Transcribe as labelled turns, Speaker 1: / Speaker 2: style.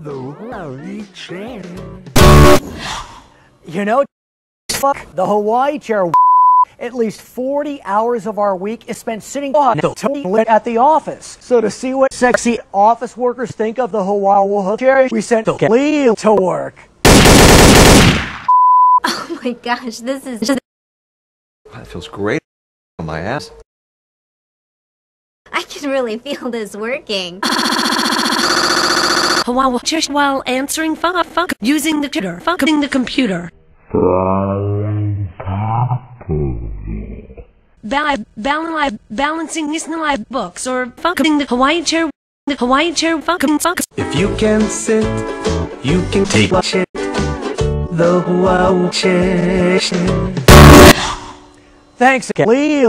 Speaker 1: The Hawaii chair. You know, fuck the Hawaii chair. At least 40 hours of our week is spent sitting on the toilet at the office. So to see what sexy office workers think of the Hawaii chair, we sent Lee to work.
Speaker 2: Oh my gosh, this is just.
Speaker 3: That feels great on my ass.
Speaker 2: I can really feel this working.
Speaker 4: While just while answering fuck fuck using the computer fucking the computer. Ba- bal- balancing these live books or fucking the Hawaii chair the Hawaii chair fucking fuck
Speaker 5: If you can sit, you can take a shit. The Hawaii chair.
Speaker 1: Thanks, Lee.